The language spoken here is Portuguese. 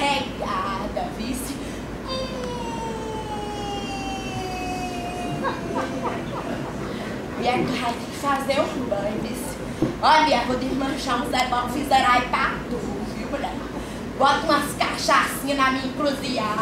carregada, vice. É minha vai fazer um banho, vice. Olha, vou desmanchar uns leibão, fizeram aí pra tu, viu, mulher? Bota umas cachaçinhas na minha encruzilhada.